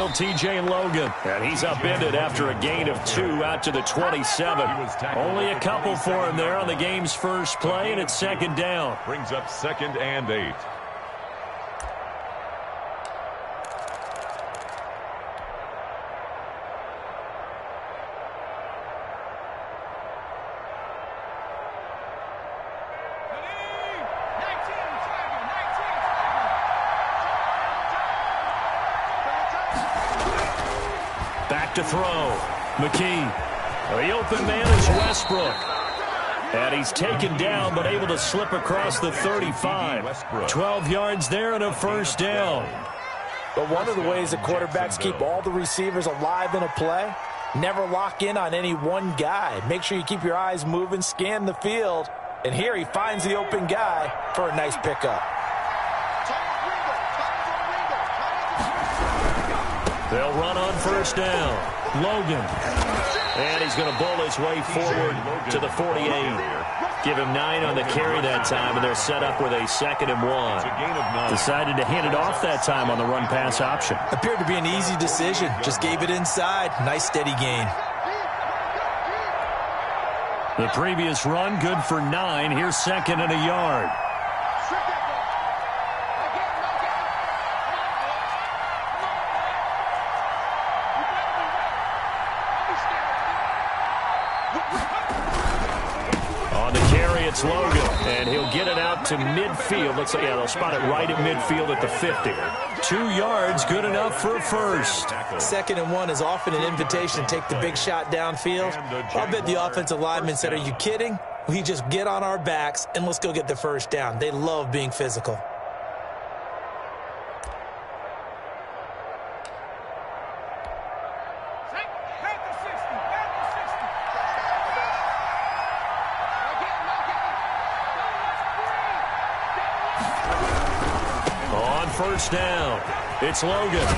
Heel, T.J. Logan. And he's upended after a gain of two out to the 27. Only a couple for him there on the game's first play, and it's second down. Brings up second and eight. to throw. McKee. The open man is Westbrook. And he's taken down but able to slip across the 35. 12 yards there and a first down. But one of the ways that quarterbacks keep all the receivers alive in a play, never lock in on any one guy. Make sure you keep your eyes moving, scan the field. And here he finds the open guy for a nice pickup. They'll run on first down. Logan. And he's going to bowl his way forward to the 48. Give him nine on the carry that time, and they're set up with a second and one. Decided to hand it off that time on the run-pass option. Appeared to be an easy decision. Just gave it inside. Nice steady gain. The previous run, good for nine. Here's second and a yard. To midfield. Looks like, yeah, they'll spot it right at midfield at the 50. Two yards, good enough for a first. Second and one is often an invitation to take the big shot downfield. I'll bet the offensive lineman said, are you kidding? We just get on our backs and let's go get the first down. They love being physical. It's Logan.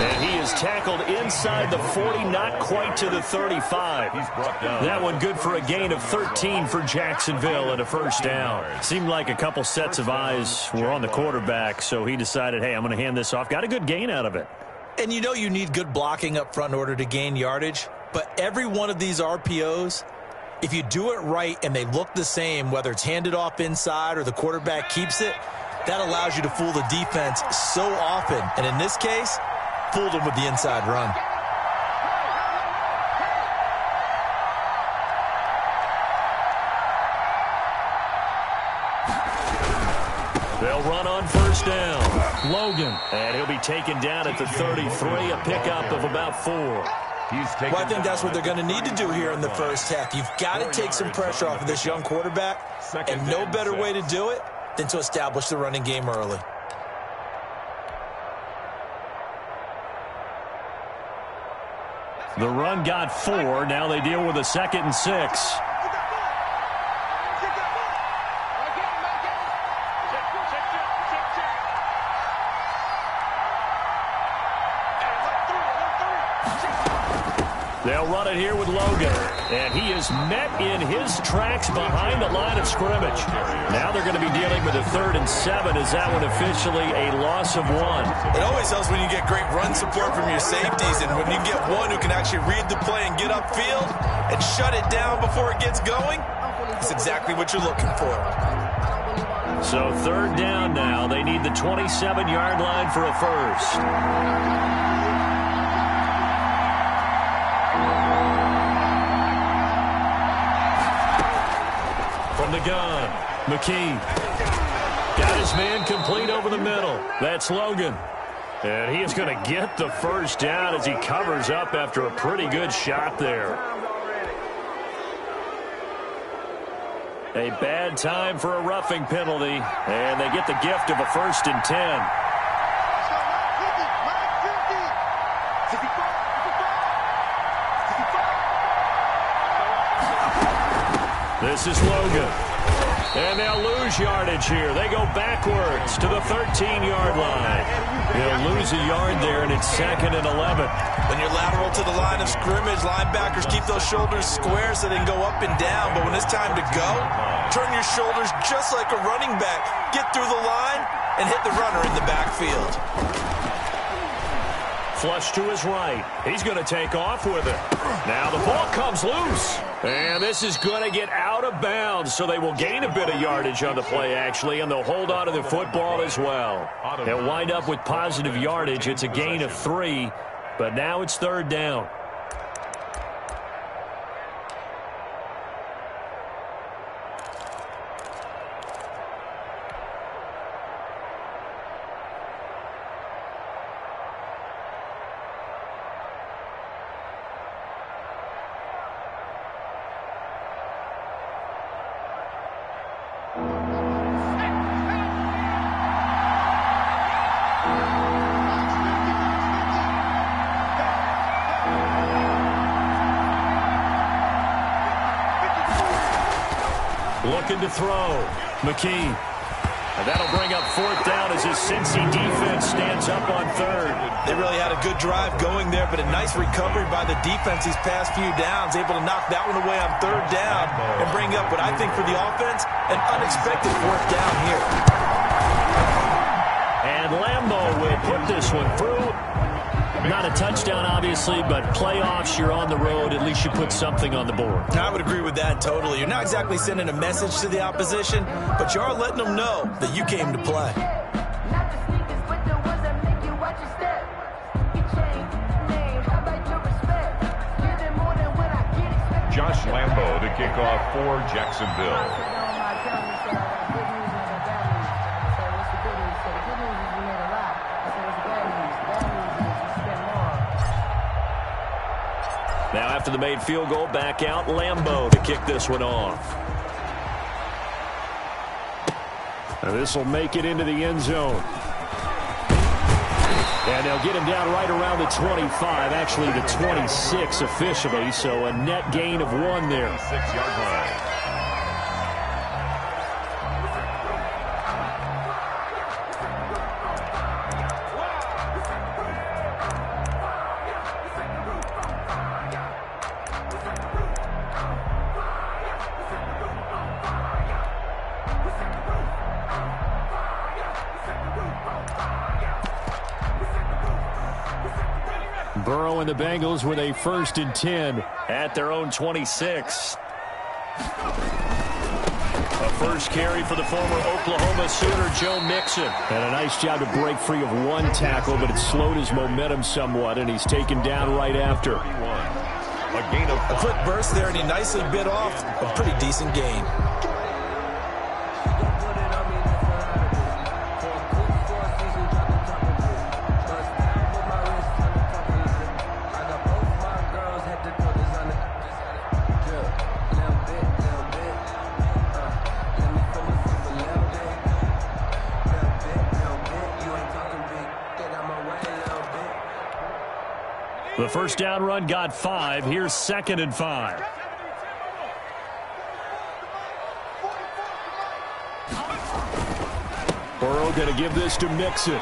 And he is tackled inside the 40, not quite to the 35. That one good for a gain of 13 for Jacksonville and a first down. Seemed like a couple sets of eyes were on the quarterback, so he decided, hey, I'm going to hand this off. Got a good gain out of it. And you know you need good blocking up front in order to gain yardage, but every one of these RPOs, if you do it right and they look the same, whether it's handed off inside or the quarterback keeps it, that allows you to fool the defense so often. And in this case, fooled them with the inside run. They'll run on first down. Logan. And he'll be taken down at the 33, a pickup of about four. Well, I think that's what they're going to need to do here in the first half. You've got to take some pressure off of this young quarterback, and no better way to do it than to establish the running game early. The run got four. Now they deal with a second and six. And he is met in his tracks behind the line of scrimmage. Now they're going to be dealing with a third and seven. Is that one officially a loss of one? It always helps when you get great run support from your safeties. And when you get one who can actually read the play and get upfield and shut it down before it gets going, that's exactly what you're looking for. So third down now. They need the 27-yard line for a first. The gun. McKee got his man complete over the middle. That's Logan. And he is going to get the first down as he covers up after a pretty good shot there. A bad time for a roughing penalty. And they get the gift of a first and 10. This is Logan. And they'll lose yardage here. They go backwards to the 13-yard line. He'll lose a yard there, and it's second and 11. When you're lateral to the line of scrimmage, linebackers keep those shoulders square so they can go up and down. But when it's time to go, turn your shoulders just like a running back. Get through the line and hit the runner in the backfield. Flush to his right. He's going to take off with it. Now the ball comes loose. And this is going to get out of bounds, so they will gain a bit of yardage on the play, actually, and they'll hold on to the football as well. They'll wind up with positive yardage. It's a gain of three, but now it's third down. Looking to throw. McKee. And that'll bring up fourth down as his Cincy defense stands up on third. They really had a good drive going there, but a nice recovery by the defense these past few downs, able to knock that one away on third down and bring up what I think for the offense, an unexpected fourth down here. And Lambo will put this one through. Not a touchdown, obviously, but playoffs, you're on the road. At least you put something on the board. I would agree with that totally. You're not exactly sending a message to the opposition, but you are letting them know that you came to play. Josh Lambo to kick off for Jacksonville. After the made field goal, back out Lambo to kick this one off. And this will make it into the end zone. And they'll get him down right around the 25, actually the 26 officially, so a net gain of one there. Burrow and the Bengals with a first and 10 at their own 26. A first carry for the former Oklahoma Sooner, Joe Mixon. And a nice job to break free of one tackle, but it slowed his momentum somewhat, and he's taken down right after. A gain of A quick burst there, and he nicely bit off a pretty decent gain. The first down run got five. Here's second and five. Burrow going to give this to Mixon.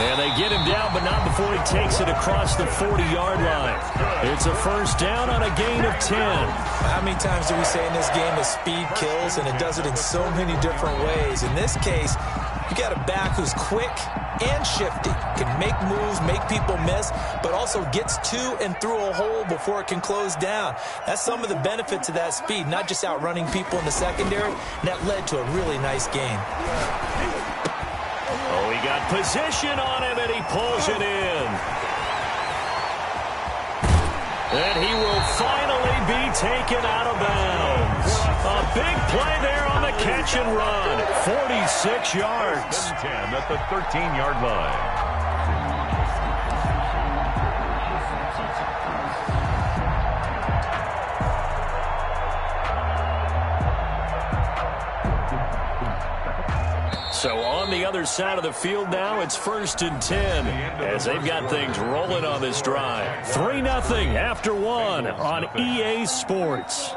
And they get him down, but not before he takes it across the 40-yard line. It's a first down on a gain of 10. How many times do we say in this game that speed kills, and it does it in so many different ways? In this case, you got a back who's quick and shifty, can make moves, make people miss, but also gets to and through a hole before it can close down. That's some of the benefits of that speed, not just outrunning people in the secondary, and that led to a really nice game. Oh, he got position on him, and he pulls it in. And he will finally be taken out of bounds. A big play there on the catch and run. 46 yards. 10 at the 13-yard line. So on the other side of the field now, it's first and 10 as they've got things rolling on this drive. 3 nothing after one on EA Sports.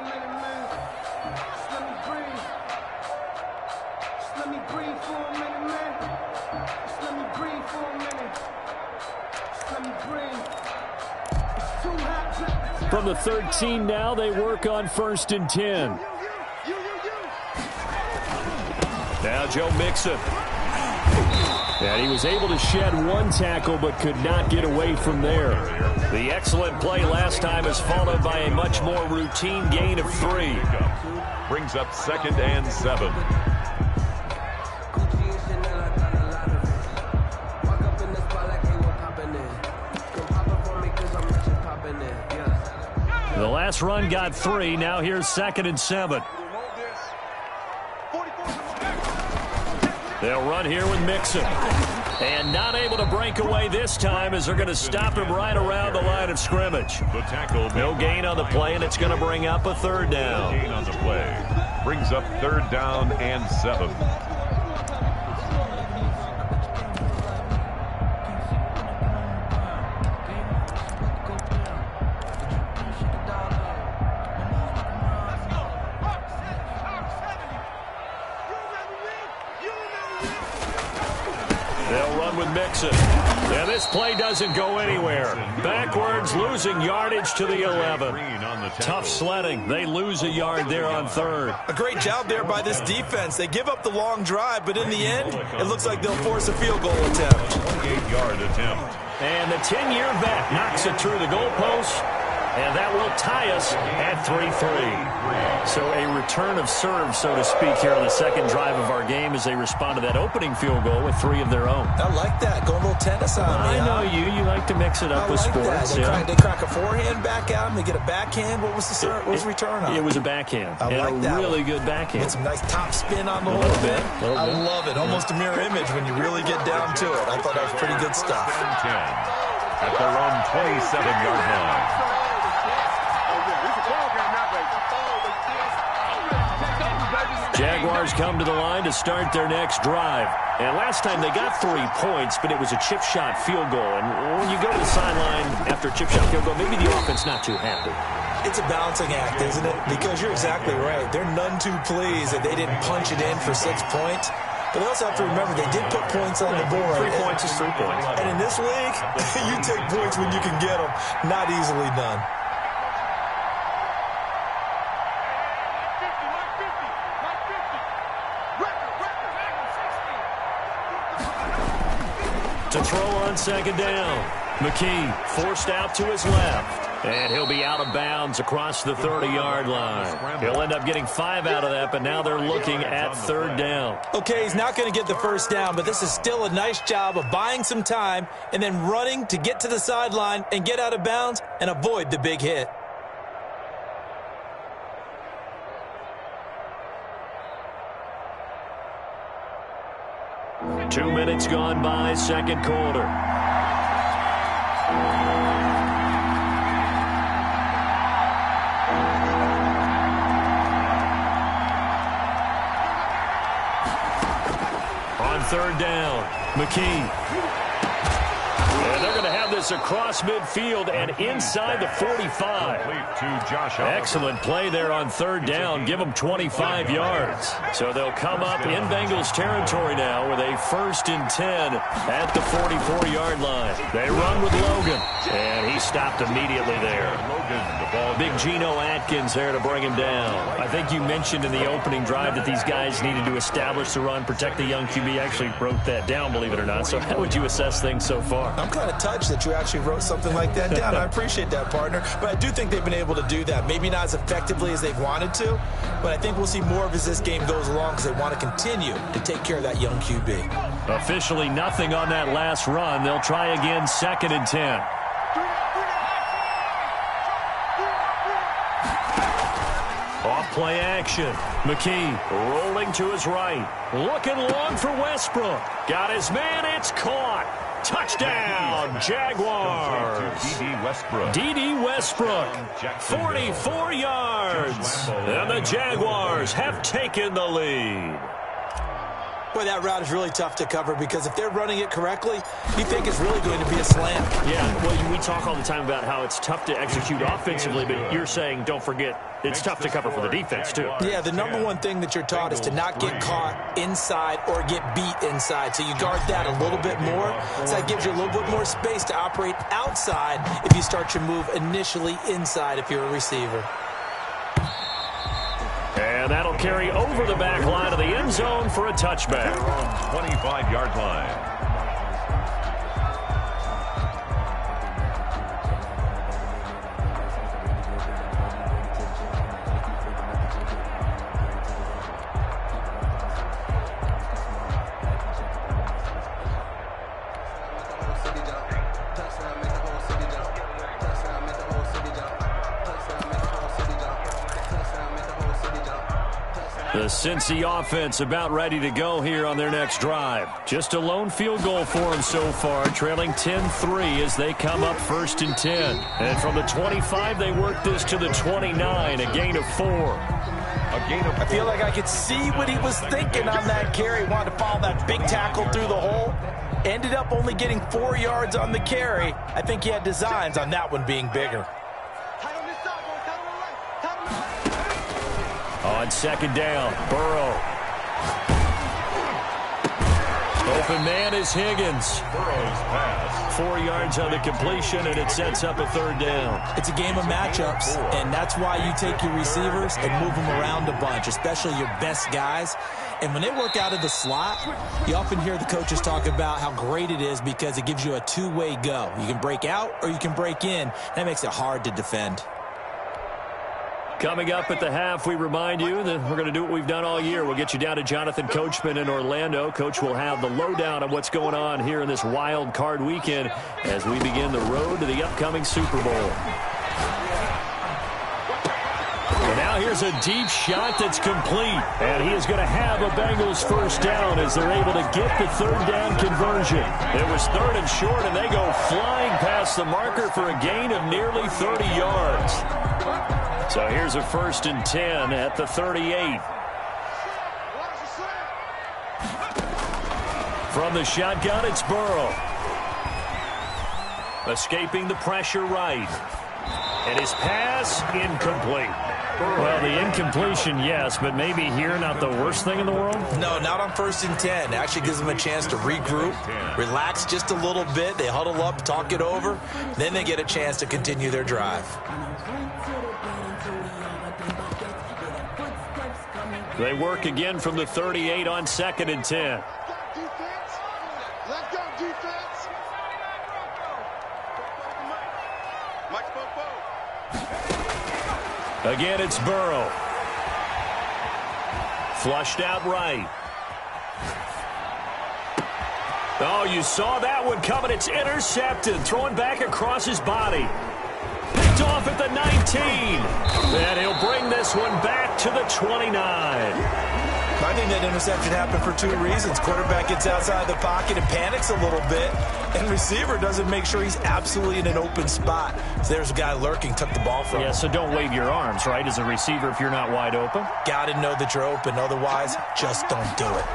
From the 13 now, they work on first and 10. Now Joe Mixon. And he was able to shed one tackle but could not get away from there. The excellent play last time is followed by a much more routine gain of three. Brings up second and seven. Last run got three. Now here's second and seven. They'll run here with Mixon. And not able to break away this time as they're going to stop him right around the line of scrimmage. No gain on the play, and it's going to bring up a third down. Gain on the play. Brings up third down and seven. Doesn't go anywhere. Backwards, losing yardage to the 11. Green on the tackle. Tough sledding. They lose a yard there on third. A great job there by this defense. They give up the long drive, but in the end, it looks like they'll force a field goal attempt. 28-yard attempt. And the 10-year vet knocks it through the goalpost. And that will tie us at 3-3. So a return of serve, so to speak, here on the second drive of our game as they respond to that opening field goal with three of their own. I like that. Going a little tennis on I me. know huh? you. You like to mix it up I with like sports. that. They, yeah. crack, they crack a forehand back out and they get a backhand. What was the, serve, what was the return on? It was a backhand. I and like a that really one. good backhand. Get some nice top spin on the A little bit, thing. little I bit. love it. Almost a mirror image when you really get down to it. I thought that was pretty good stuff. Second and 10. At their own 27-yard line. Jaguars come to the line to start their next drive. And last time they got three points, but it was a chip shot field goal. And when you go to the sideline after a chip shot field goal, maybe the offense not too happy. It's a balancing act, isn't it? Because you're exactly right. They're none too pleased that they didn't punch it in for six points. But they also have to remember they did put points on the board. Three points is three points. And in this league, you take points when you can get them. Not easily done. To throw on second down. McKee forced out to his left. And he'll be out of bounds across the 30-yard line. He'll end up getting five out of that, but now they're looking at third down. Okay, he's not going to get the first down, but this is still a nice job of buying some time and then running to get to the sideline and get out of bounds and avoid the big hit. Two minutes gone by, second quarter. On third down, McKee. And they're going to have this across midfield and inside the 45. Complete to Josh Oliver. Excellent play there on third down. Give them 25 yards. So they'll come up in Bengals territory now with a first and 10 at the 44-yard line. They run with Logan, and he stopped immediately there. Logan, the ball. Big Geno Atkins there to bring him down. I think you mentioned in the opening drive that these guys needed to establish the run, protect the young QB. I actually wrote that down, believe it or not. So how would you assess things so far? I'm kind of touched that you actually wrote something like that down. I appreciate that, partner. But I do think they've been able to do that. Maybe not as effectively as they've wanted to, but I think we'll see more of as this game goes along because they want to continue to take care of that young QB. Officially nothing on that last run. They'll try again second and 10. Off play action. McKee rolling to his right. Looking long for Westbrook. Got his man. It's caught. Touchdown, Jaguars. Dede Westbrook. Dede Westbrook, 44 yards. And the Jaguars have taken the lead. Boy, that route is really tough to cover because if they're running it correctly, you think it's really going to be a slam. Yeah, well, we talk all the time about how it's tough to execute offensively, but you're saying, don't forget, it's tough to cover for the defense, too. Yeah, the number one thing that you're taught is to not get caught inside or get beat inside. So you guard that a little bit more. So that gives you a little bit more space to operate outside if you start your move initially inside if you're a receiver. And that'll carry over the back line of the end zone for a touchback. 25-yard line. The Cincy offense about ready to go here on their next drive. Just a lone field goal for them so far, trailing 10-3 as they come up first and 10. And from the 25, they work this to the 29, a gain of four. I feel like I could see what he was thinking on that carry. Wanted to follow that big tackle through the hole. Ended up only getting four yards on the carry. I think he had designs on that one being bigger. On second down, Burrow. Open man is Higgins. Four yards on the completion, and it sets up a third down. It's a game of matchups, and that's why you take your receivers and move them around a bunch, especially your best guys. And when they work out of the slot, you often hear the coaches talk about how great it is because it gives you a two-way go. You can break out or you can break in. That makes it hard to defend. Coming up at the half, we remind you that we're going to do what we've done all year. We'll get you down to Jonathan Coachman in Orlando. Coach will have the lowdown on what's going on here in this wild card weekend as we begin the road to the upcoming Super Bowl. And now here's a deep shot that's complete. And he is going to have a Bengals first down as they're able to get the third down conversion. It was third and short, and they go flying past the marker for a gain of nearly 30 yards. So here's a first and 10 at the 38. From the shotgun, it's Burrow. Escaping the pressure right. And his pass, incomplete. Well, the incompletion, yes, but maybe here not the worst thing in the world? No, not on first and 10. It actually gives them a chance to regroup, relax just a little bit. They huddle up, talk it over. Then they get a chance to continue their drive. They work again from the 38 on second and 10. Again, it's Burrow. Flushed out right. Oh, you saw that one coming. It's intercepted. Throwing back across his body. Picked off at the 19. And he'll bring this one back to the 29. I think that interception happened for two reasons. Quarterback gets outside the pocket and panics a little bit, and receiver doesn't make sure he's absolutely in an open spot. So there's a guy lurking, took the ball from Yeah, so don't wave your arms, right, as a receiver if you're not wide open. Got to know that you're open. Otherwise, just don't do it.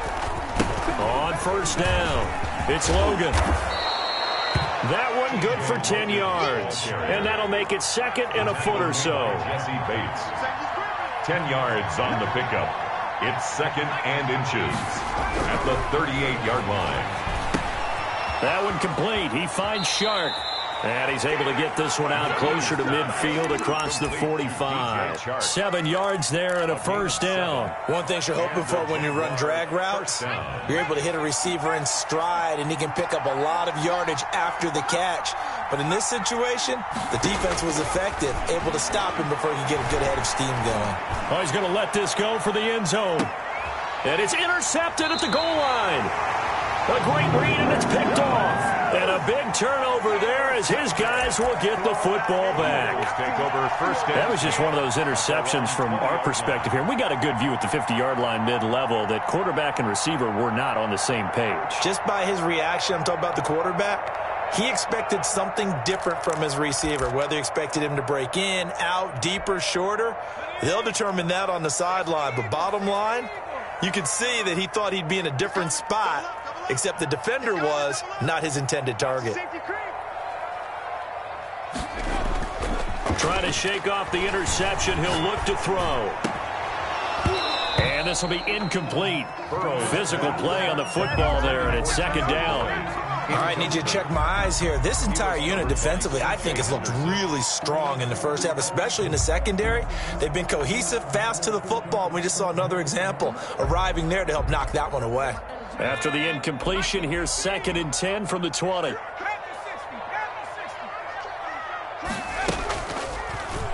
On first down, it's Logan. That one good for 10 yards. And that'll make it second and a foot or so. Jessie Bates. 10 yards on the pickup. It's second and inches at the 38-yard line. That one complete. He finds Shark. And he's able to get this one out closer to midfield across the 45. Seven yards there and a first down. One thing you're hoping for when you run drag routes, you're able to hit a receiver in stride, and he can pick up a lot of yardage after the catch. But in this situation, the defense was effective, able to stop him before he could get a good head of steam going. Oh, he's going to let this go for the end zone. And it's intercepted at the goal line. A great read, and it's picked off. And a big turnover there as his guys will get the football back. Take over first down. That was just one of those interceptions from our perspective here. We got a good view at the 50-yard line mid-level that quarterback and receiver were not on the same page. Just by his reaction, I'm talking about the quarterback, he expected something different from his receiver, whether he expected him to break in, out, deeper, shorter. They'll determine that on the sideline. But bottom line, you could see that he thought he'd be in a different spot, except the defender was not his intended target. Trying to shake off the interception. He'll look to throw. And this will be incomplete. Physical play on the football there, and it's second down. All right, need you to check my eyes here. This entire unit defensively, I think, has looked really strong in the first half, especially in the secondary. They've been cohesive, fast to the football. We just saw another example arriving there to help knock that one away. After the incompletion, here's second and 10 from the 20.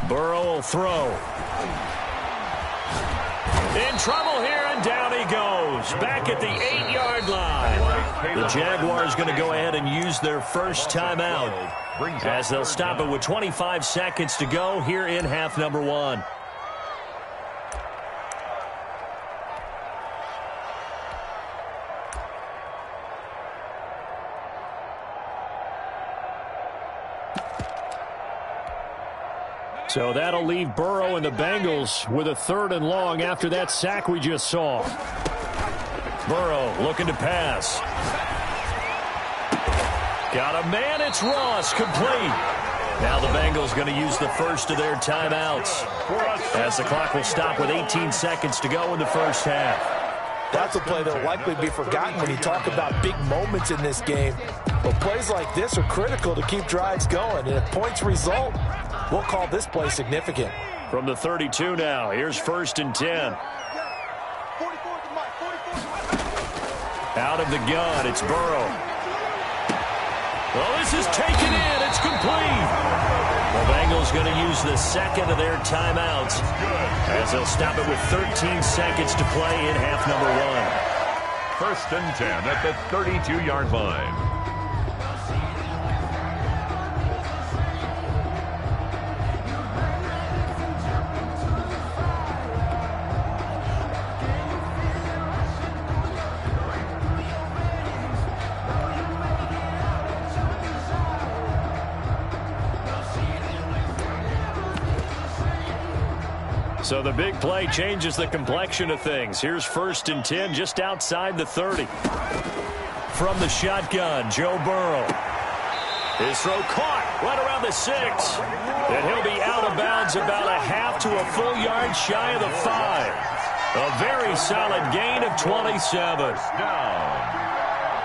Burrow will throw. In trouble here, and down he goes. Back at the eight-yard line. The Jaguars going to go ahead and use their first timeout as they'll stop it with 25 seconds to go here in half number one. So that'll leave Burrow and the Bengals with a third and long after that sack we just saw. Burrow looking to pass. Got a man, it's Ross, complete. Now the Bengals going to use the first of their timeouts as the clock will stop with 18 seconds to go in the first half. That's a play that will likely be forgotten when you talk about big moments in this game. But plays like this are critical to keep drives going. And if points result, we'll call this play significant. From the 32 now, here's first and 10. Out of the gun, it's Burrow. Well, this is taken in. It's complete. The Bengals going to use the second of their timeouts as they'll stop it with 13 seconds to play in half number one. First and 10 at the 32-yard line. So the big play changes the complexion of things. Here's first and 10 just outside the 30. From the shotgun, Joe Burrow. His throw caught right around the six. And he'll be out of bounds about a half to a full yard shy of the five. A very solid gain of 27. Down.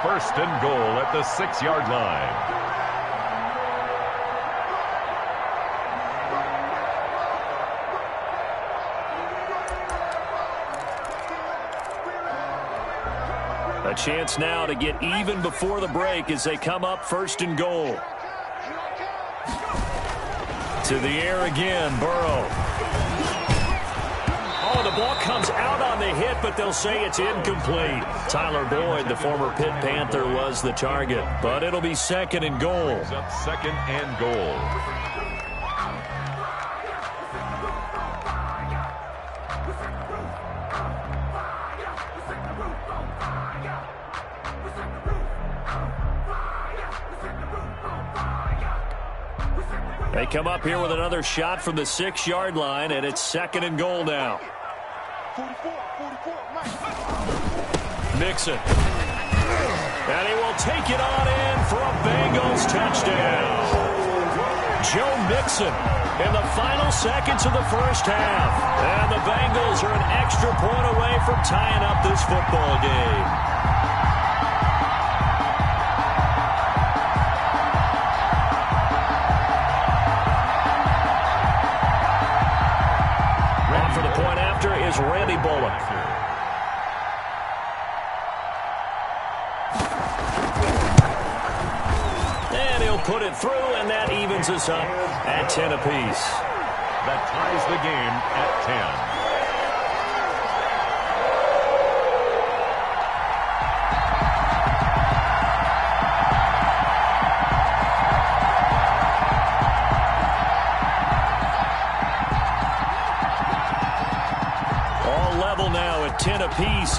First and goal at the six-yard line. Chance now to get even before the break as they come up first and goal. To the air again, Burrow. Oh, the ball comes out on the hit, but they'll say it's incomplete. Tyler Boyd, the former Pitt Panther, was the target, but it'll be second and goal. Second and goal. They come up here with another shot from the six-yard line, and it's second and goal now. Mixon. And he will take it on in for a Bengals touchdown. Joe Mixon in the final seconds of the first half. And the Bengals are an extra point away from tying up this football game. Bullock. And he'll put it through, and that evens us up at 10 apiece. That ties the game at 10.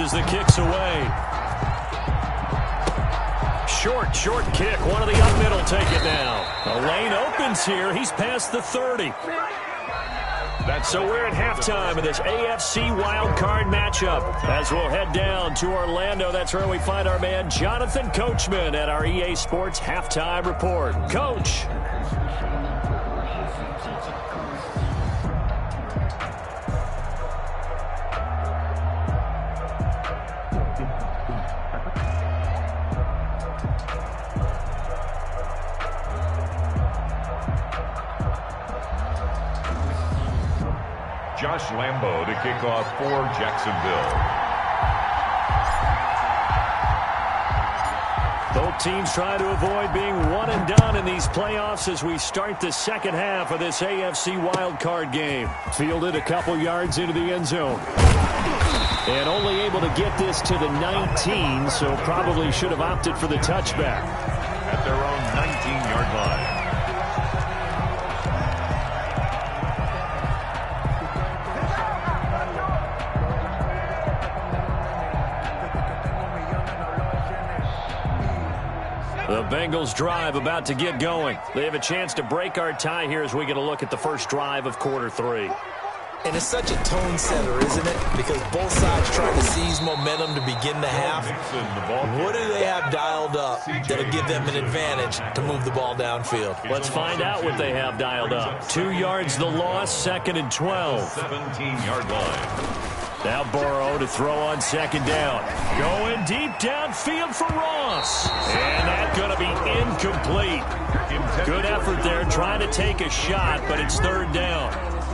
As the kick's away. Short, short kick. One of the up middle take it now. A lane opens here. He's past the 30. So we're at halftime of this AFC wild card matchup. As we'll head down to Orlando, that's where we find our man Jonathan Coachman at our EA Sports Halftime Report. Coach. Lambo to kick off for Jacksonville. Both teams trying to avoid being one and done in these playoffs as we start the second half of this AFC wildcard game. Fielded a couple yards into the end zone. And only able to get this to the 19, so probably should have opted for the touchback. Bengals drive about to get going. They have a chance to break our tie here as we get a look at the first drive of quarter three. And it's such a tone setter, isn't it? Because both sides trying to seize momentum to begin the half. What do they have dialed up that'll give them an advantage to move the ball downfield? Let's find out what they have dialed up. Two yards the loss, second and 12. 17-yard line. Now Burrow to throw on second down. Going deep downfield for Ross. And that's going to be incomplete. Good effort there trying to take a shot, but it's third down.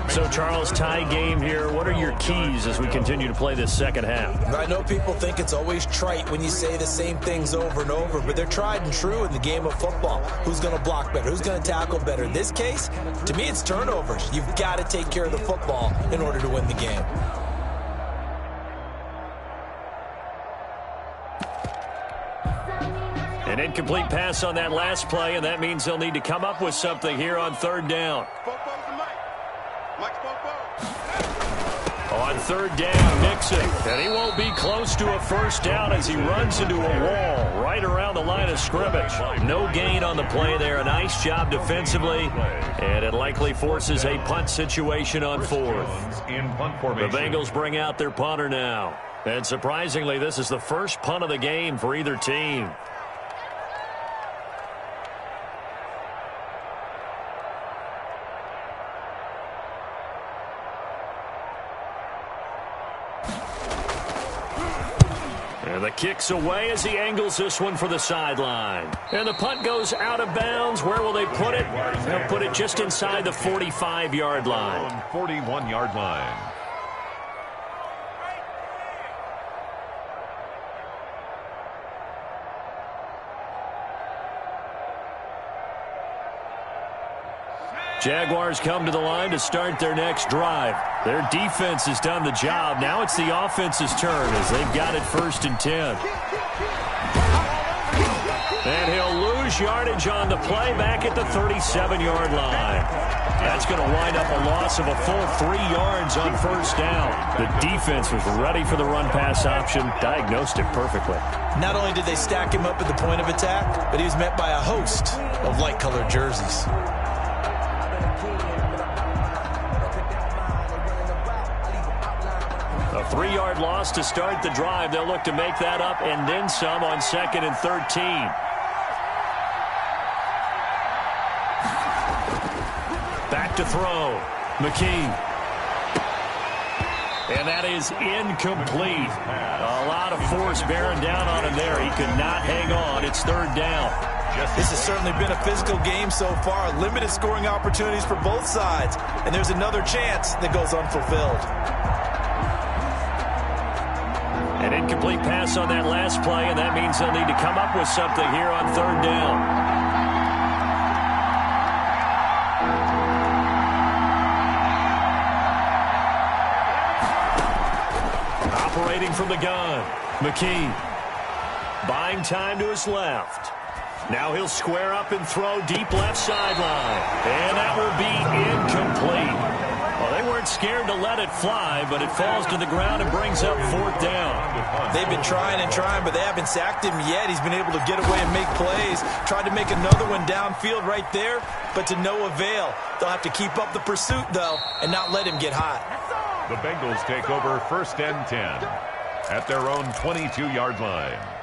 So, Charles, tie game here. What are your keys as we continue to play this second half? I know people think it's always trite when you say the same things over and over, but they're tried and true in the game of football. Who's going to block better? Who's going to tackle better? In this case, to me, it's turnovers. You've got to take care of the football in order to win the game. Incomplete pass on that last play, and that means they'll need to come up with something here on third down. On third down, Mixon. And he won't be close to a first down as he runs into a wall right around the line of scrimmage. No gain on the play there. A nice job defensively. And it likely forces a punt situation on fourth. The Bengals bring out their punter now. And surprisingly, this is the first punt of the game for either team. Kick's away as he angles this one for the sideline. And the punt goes out of bounds. Where will they put it? They'll put it just inside the 45-yard line. 41-yard line. Jaguars come to the line to start their next drive. Their defense has done the job. Now it's the offense's turn as they've got it first and 10. And he'll lose yardage on the play back at the 37-yard line. That's going to wind up a loss of a full three yards on first down. The defense was ready for the run-pass option, diagnosed it perfectly. Not only did they stack him up at the point of attack, but he was met by a host of light-colored jerseys. Three-yard loss to start the drive. They'll look to make that up and then some on second and 13. Back to throw. McKee. And that is incomplete. A lot of force bearing down on him there. He could not hang on. It's third down. This has certainly been a physical game so far. Limited scoring opportunities for both sides. And there's another chance that goes unfulfilled. An incomplete pass on that last play, and that means they'll need to come up with something here on third down. Operating from the gun, McKee. Buying time to his left. Now he'll square up and throw deep left sideline. And that will be incomplete. Well, they weren't scared to let it fly, but it falls to the ground and brings up fourth down. They've been trying and trying, but they haven't sacked him yet. He's been able to get away and make plays. Tried to make another one downfield right there, but to no avail. They'll have to keep up the pursuit, though, and not let him get hot. The Bengals take over first and 10 at their own 22-yard line.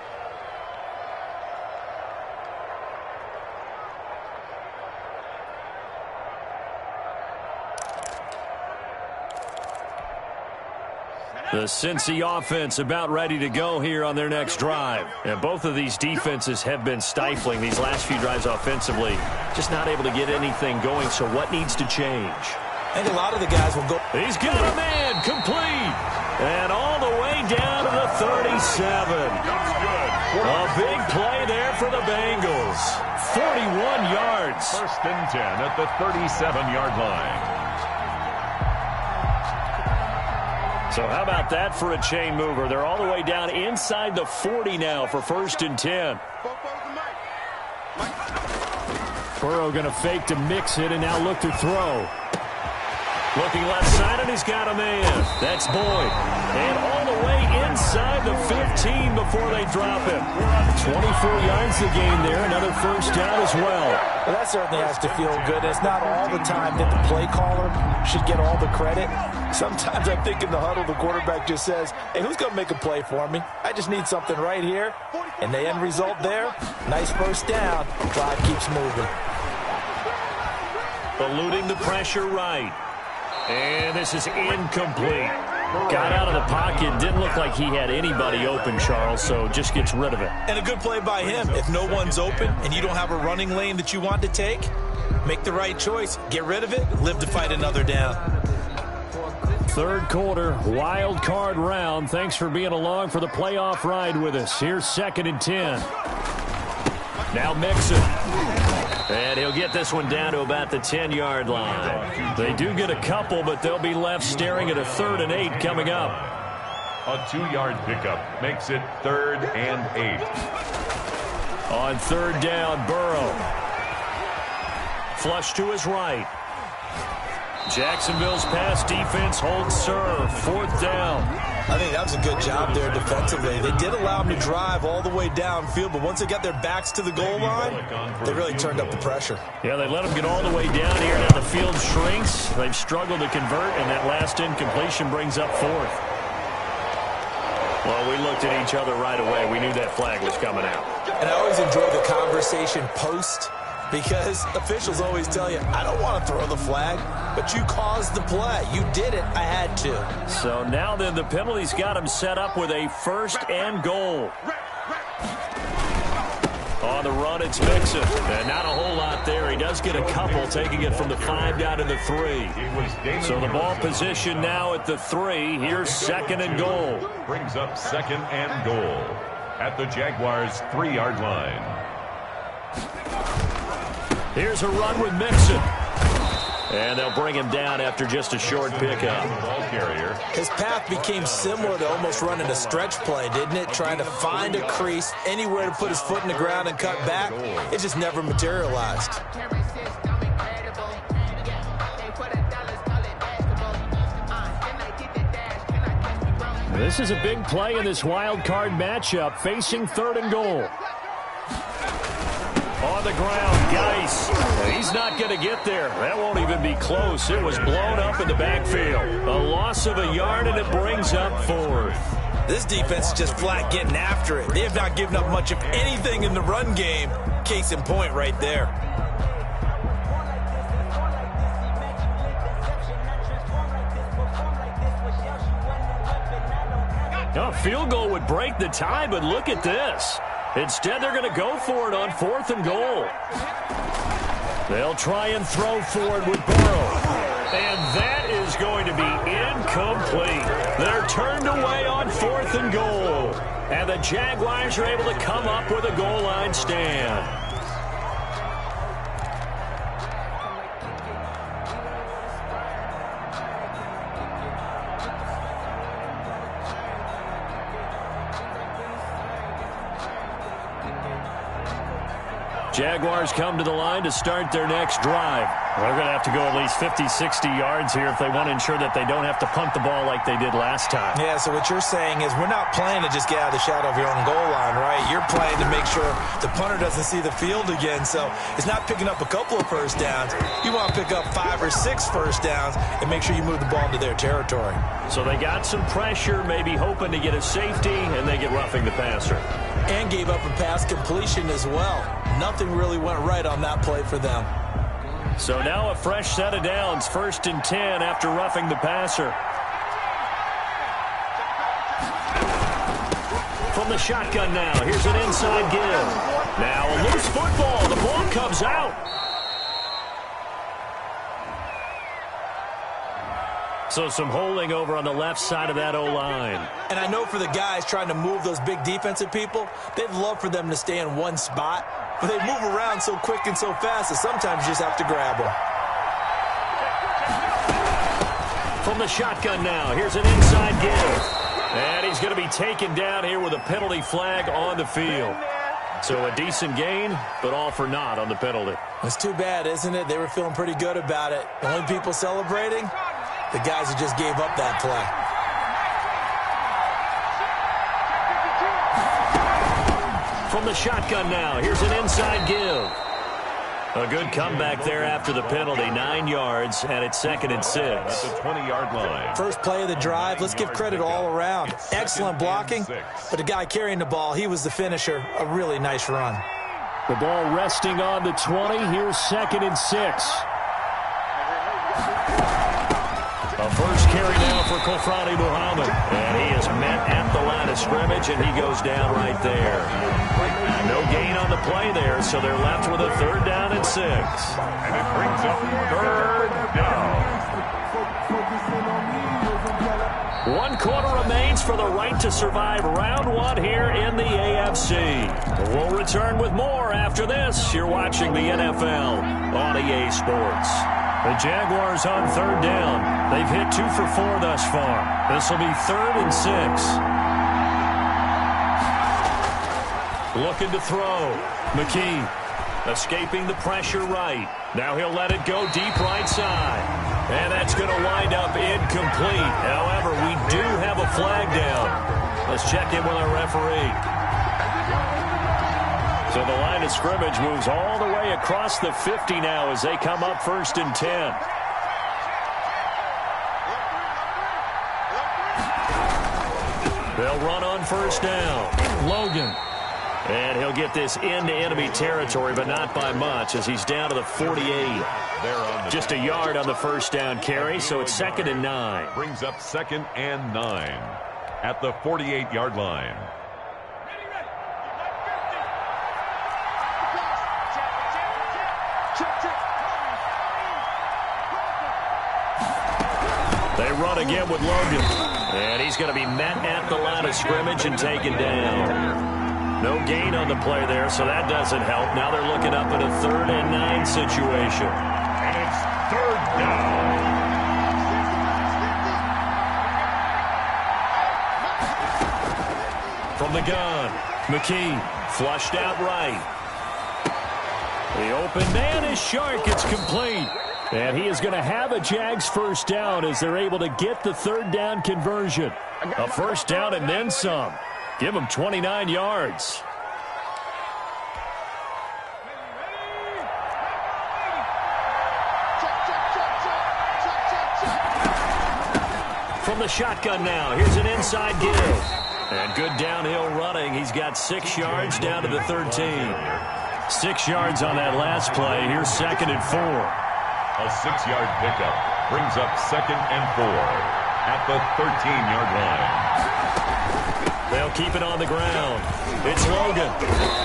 The Cincy offense about ready to go here on their next drive. And both of these defenses have been stifling these last few drives offensively. Just not able to get anything going, so what needs to change? I think a lot of the guys will go. He's got a man complete. And all the way down to the 37. A big play there for the Bengals. 41 yards. First and 10 at the 37-yard line. So how about that for a chain mover? They're all the way down inside the 40 now for first and 10. Burrow going to fake to Mixon and now look to throw. Looking left side, and he's got a man. That's Boyd. And all the way inside the 15 before they drop him. 24 yards to gain there. Another first down as well. well. That certainly has to feel good. It's not all the time that the play caller should get all the credit. Sometimes I think in the huddle, the quarterback just says, hey, who's going to make a play for me? I just need something right here. And the end result there, nice first down. Drive keeps moving. Eluding the pressure right. And this is incomplete. Got out of the pocket. Didn't look like he had anybody open, Charles, so just gets rid of it. And a good play by him. If no one's open and you don't have a running lane that you want to take, make the right choice. Get rid of it. Live to fight another down. Third quarter, wild card round. Thanks for being along for the playoff ride with us. Here's second and ten. Now Mixon. And he'll get this one down to about the 10-yard line. They do get a couple, but they'll be left staring at a third and eight coming up. A two-yard pickup makes it third and eight. On third down, Burrow. Flush to his right. Jacksonville's pass defense holds serve. Fourth down. I think that was a good job there defensively. They did allow them to drive all the way downfield, but once they got their backs to the goal line, they really turned up the pressure. Yeah, they let them get all the way down here. Now the field shrinks. They've struggled to convert, and that last incompletion brings up fourth. Well, we looked at each other right away. We knew that flag was coming out. And I always enjoy the conversation post because officials always tell you, I don't want to throw the flag, but you caused the play. You did it. I had to. So now then the penalty's got him set up with a first and goal. On the run, it's Mixon. And not a whole lot there. He does get a couple, taking it from the five down to the three. So the ball position now at the three. Here's second and goal. Brings up second and goal at the Jaguars' three-yard line. Here's a run with Mixon. And they'll bring him down after just a short pickup. His path became similar to almost running a stretch play, didn't it? Trying to find a crease, anywhere to put his foot in the ground and cut back. It just never materialized. This is a big play in this wild card matchup, facing third and goal. On the ground, Guice. He's not going to get there. That won't even be close. It was blown up in the backfield. A loss of a yard, and it brings up fourth. This defense is just flat getting after it. They have not given up much of anything in the run game. Case in point right there. A field goal would break the tie, but look at this. Instead, they're going to go for it on fourth and goal. They'll try and throw forward with Burrow. And that is going to be incomplete. They're turned away on fourth and goal. And the Jaguars are able to come up with a goal line stand. Jaguars come to the line to start their next drive. They're going to have to go at least 50, 60 yards here if they want to ensure that they don't have to punt the ball like they did last time. Yeah, so what you're saying is we're not playing to just get out of the shadow of your own goal line, right? You're playing to make sure the punter doesn't see the field again. So it's not picking up a couple of first downs. You want to pick up five or six first downs and make sure you move the ball into their territory. So they got some pressure, maybe hoping to get a safety, and they get roughing the passer. And gave up a pass completion as well. Nothing really went right on that play for them. So now a fresh set of downs, first and 10 after roughing the passer. From the shotgun now, here's an inside give. Now a loose football, the ball comes out. So some holding over on the left side of that O-line. And I know for the guys trying to move those big defensive people, they'd love for them to stay in one spot. But they move around so quick and so fast that sometimes you just have to grab them. From the shotgun now, here's an inside give. And he's going to be taken down here with a penalty flag on the field. So a decent gain, but all for naught on the penalty. It's too bad, isn't it? They were feeling pretty good about it. The only people celebrating, the guys who just gave up that play. From the shotgun now, here's an inside give. A good comeback there after the penalty. Nine yards, and it's second and six. At the 20-yard line. First play of the drive. Let's give credit all around. Excellent blocking, but the guy carrying the ball, he was the finisher. A really nice run. The ball resting on the 20. Here's second and six. A first carry now for Kofrani Muhammad. And he is met at the line of scrimmage, and he goes down right there. No gain on the play there, so they're left with a third down and six. And it brings up third down. One quarter remains for the right to survive round one here in the AFC. We'll return with more after this. You're watching the NFL on EA Sports. The Jaguars on third down. They've hit two for four thus far. This will be third and six. Looking to throw. McKee escaping the pressure right. Now he'll let it go deep right side. And that's going to wind up incomplete. However, we do have a flag down. Let's check in with our referee. So the line of scrimmage moves all the way across the 50 now as they come up first and 10. They'll run on first down. Logan. And he'll get this into enemy territory, but not by much as he's down to the 48. Just a yard on the first down carry, so it's second and nine. Brings up second and nine at the 48-yard line. Again with Logan. And he's going to be met at the line of scrimmage and taken down. No gain on the play there, so that doesn't help. Now they're looking up at a third and nine situation. And it's third down. From the gun, McKee flushed out right. The open man is Shark. It's complete. And he is going to have a Jags first down as they're able to get the third down conversion. A first down and then some. Give him 29 yards. From the shotgun now, here's an inside give. And good downhill running. He's got six yards down to the 13. Six yards on that last play. Here's second and four. A six-yard pickup brings up second and four at the 13-yard line. They'll keep it on the ground. It's Logan.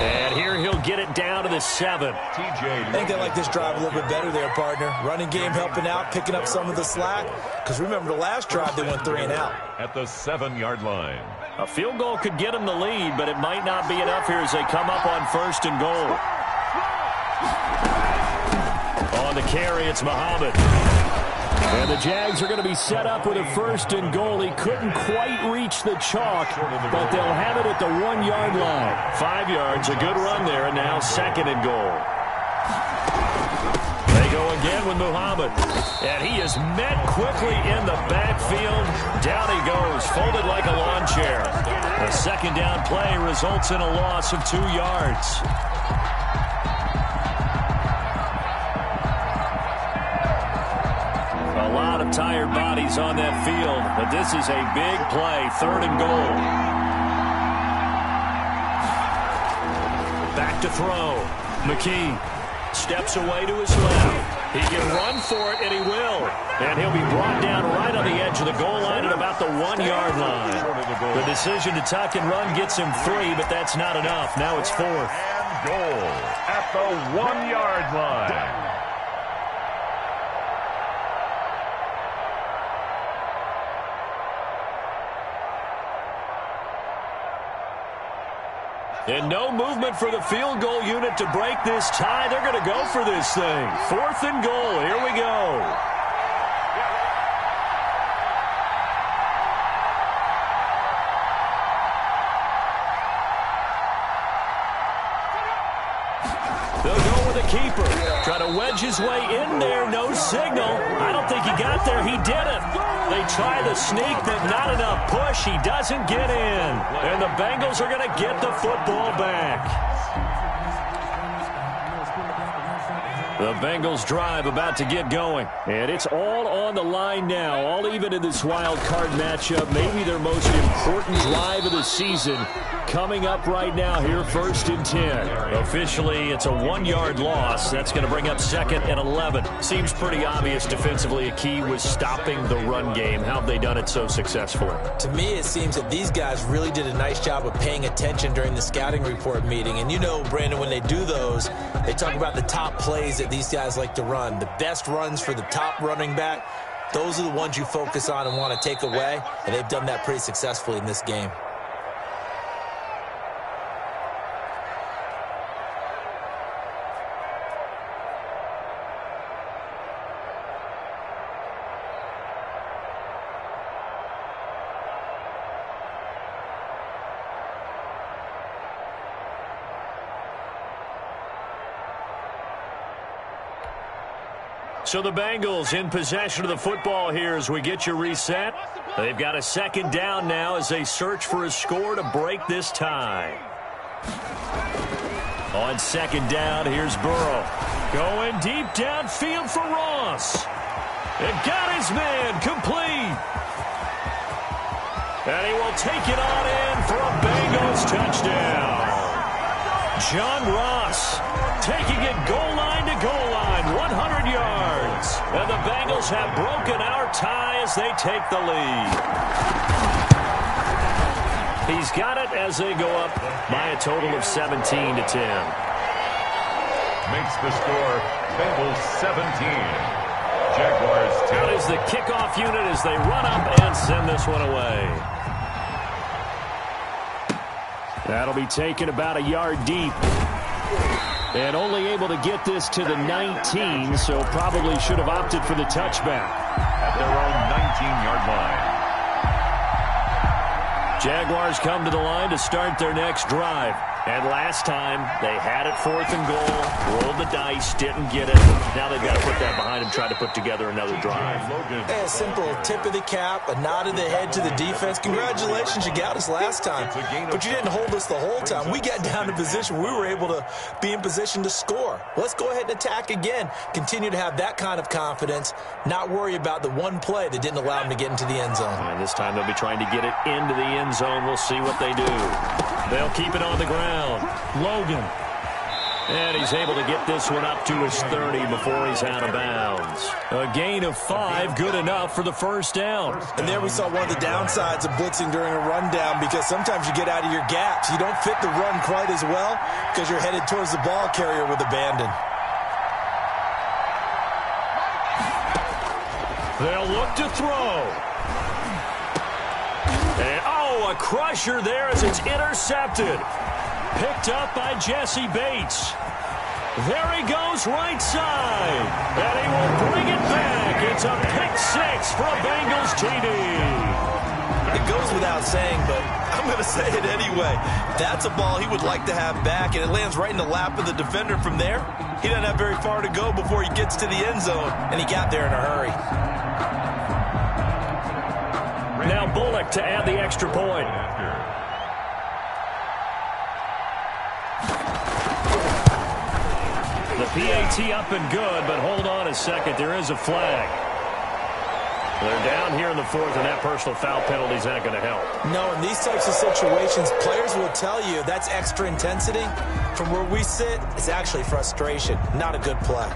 And here he'll get it down to the seven. TJ. I think they like this drive a little bit better there, partner. Running game helping out, picking up some of the slack. Because remember, the last drive they went three and out. At the seven-yard line. A field goal could get them the lead, but it might not be enough here as they come up on first and goal. The carry, it's Muhammad. And the Jags are going to be set up with a first and goal. He couldn't quite reach the chalk, but they'll have it at the one-yard line. Five yards, a good run there, and now second and goal. They go again with Muhammad. And he is met quickly in the backfield. Down he goes, folded like a lawn chair. The second down play results in a loss of two yards. Of tired bodies on that field, but this is a big play, third and goal. Back to throw. McKee steps away to his left. He can run for it, and he will. And he'll be brought down right on the edge of the goal line at about the one-yard line. The decision to tuck and run gets him three, but that's not enough. Now it's fourth. And goal at the one-yard line. And no movement for the field goal unit to break this tie. They're going to go for this thing. Fourth and goal. Here we go. Wedge his way in there. No signal. I don't think he got there. He didn't. They try the sneak, but not enough push. He doesn't get in. And the Bengals are going to get the football back. The Bengals drive about to get going. And it's all on the line now, all even in this wild card matchup. Maybe their most important drive of the season coming up right now here, first and 10. Officially, it's a one-yard loss. That's going to bring up second and 11. Seems pretty obvious defensively a key was stopping the run game. How have they done it so successfully? To me, it seems that these guys really did a nice job of paying attention during the scouting report meeting. And you know, Brandon, when they do those, they talk about the top plays that these guys like to run. The best runs for the top running back, those are the ones you focus on and want to take away, and they've done that pretty successfully in this game. So the Bengals in possession of the football here as we get you reset. They've got a second down now as they search for a score to break this tie. On second down, here's Burrow. Going deep downfield for Ross. And got his man complete. And he will take it on in for a Bengals touchdown. John Ross taking it goal line to goal line, 100 And the Bengals have broken our tie as they take the lead. He's got it as they go up by a total of 17 to 10. Makes the score Bengals 17. Jaguars 10. Out is the kickoff unit as they run up and send this one away. That'll be taken about a yard deep. And only able to get this to the 19, so probably should have opted for the touchback. At their own 19-yard line. Jaguars come to the line to start their next drive. And last time, they had it fourth and goal, rolled the dice, didn't get it. Now they've got to put that behind them, try to put together another drive. Hey, a simple tip of the cap, a nod of the head to the defense. Congratulations, you got us last time. But you didn't hold us the whole time. We got down to position. We were able to be in position to score. Let's go ahead and attack again. Continue to have that kind of confidence, not worry about the one play that didn't allow them to get into the end zone. And this time they'll be trying to get it into the end zone. We'll see what they do. They'll keep it on the ground. Logan. And he's able to get this one up to his 30 before he's out of bounds. A gain of five, good enough for the first down. And there we saw one of the downsides of blitzing during a rundown because sometimes you get out of your gaps. You don't fit the run quite as well because you're headed towards the ball carrier with abandon. They'll look to throw. And, oh, a crusher there as it's intercepted. Picked up by Jessie Bates. There he goes right side. And he will bring it back. It's a pick six for a Bengals TD. It goes without saying, but I'm going to say it anyway. That's a ball he would like to have back, and it lands right in the lap of the defender from there. He doesn't have very far to go before he gets to the end zone, and he got there in a hurry. Now Bullock to add the extra point. PAT up and good, but hold on a second. There is a flag. They're down here in the fourth, and that personal foul penalty is not going to help. No, in these types of situations, players will tell you that's extra intensity. From where we sit, it's actually frustration, not a good play.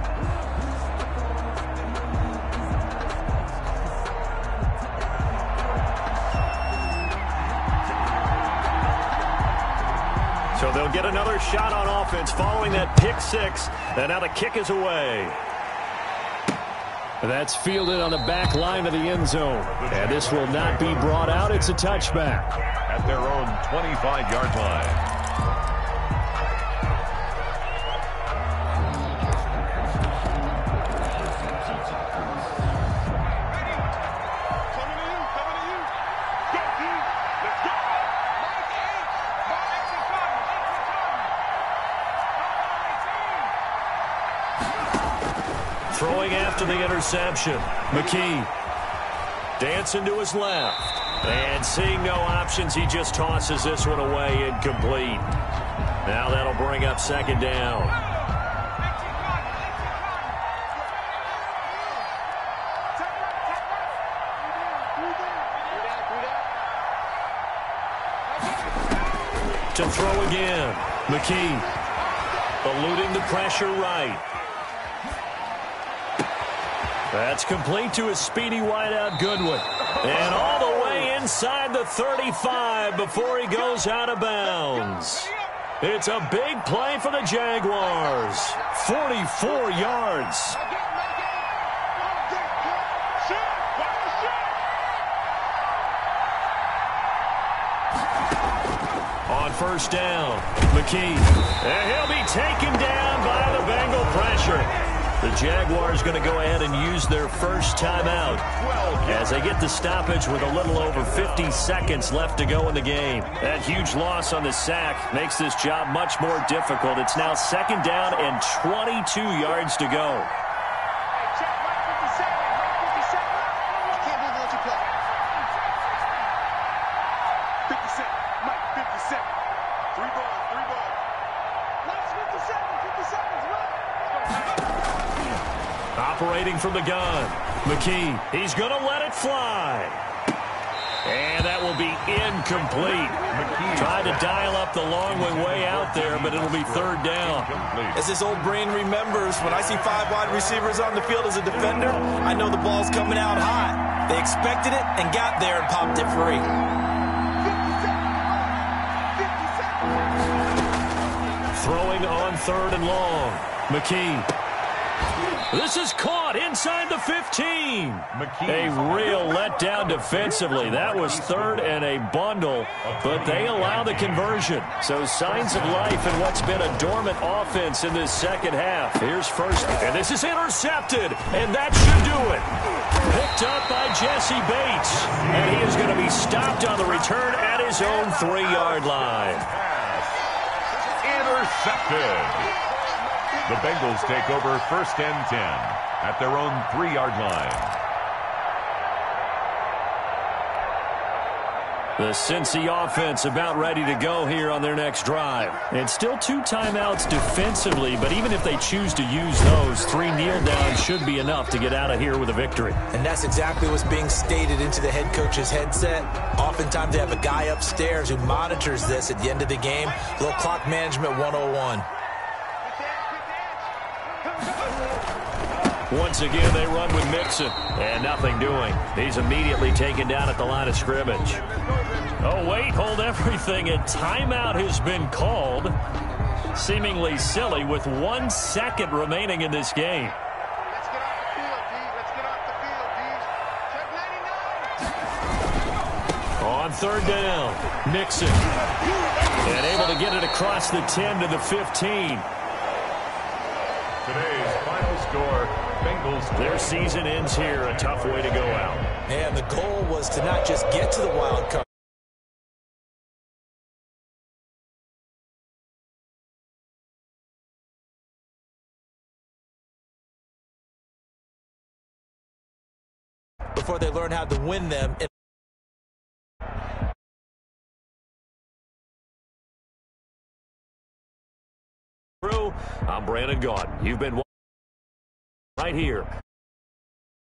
So they'll get another shot on offense following that pick six. And now the kick is away. That's fielded on the back line of the end zone. And this will not be brought out. It's a touchback. At their own 25-yard line. Interception. McKee. Dancing to his left. And seeing no options, he just tosses this one away incomplete. Now that'll bring up second down. To throw again. McKee. Eluding the pressure right. That's complete to a speedy wideout Goodwin. And all the way inside the 35 before he goes out of bounds. It's a big play for the Jaguars. 44 yards. On first down, McKee. And he'll be taken down by the Bengal pressure. The Jaguars going to go ahead and use their first timeout as they get the stoppage with a little over 50 seconds left to go in the game. That huge loss on the sack makes this job much more difficult. It's now second down and 22 yards to go. McKee, he's going to let it fly. And that will be incomplete. McKee tried to dial up the long way way out there, but it'll be third down. As this old brain remembers, when I see five wide receivers on the field as a defender, I know the ball's coming out hot. They expected it and got there and popped it free. Throwing on third and long. McKee this is caught inside the 15. A real letdown defensively. That was third and a bundle, but they allow the conversion. So signs of life in what's been a dormant offense in this second half. Here's first, and this is intercepted, and that should do it. Picked up by Jessie Bates, and he is going to be stopped on the return at his own three-yard line. Intercepted. The Bengals take over first and 10 at their own three-yard line. The Cincy offense about ready to go here on their next drive. It's still two timeouts defensively, but even if they choose to use those, three kneel downs should be enough to get out of here with a victory. And that's exactly what's being stated into the head coach's headset. Oftentimes they have a guy upstairs who monitors this at the end of the game. A little clock management 101. Once again, they run with Mixon. And nothing doing. He's immediately taken down at the line of scrimmage. Oh, wait, hold everything. A timeout has been called. Seemingly silly with one second remaining in this game. On third down, Mixon. And able to get it across the 10 to the 15. Today's final score, Bengals. Their season ends here. A tough way to go out. And the goal was to not just get to the wild card. Before they learn how to win them. I'm Brandon Gaudin. You've been right here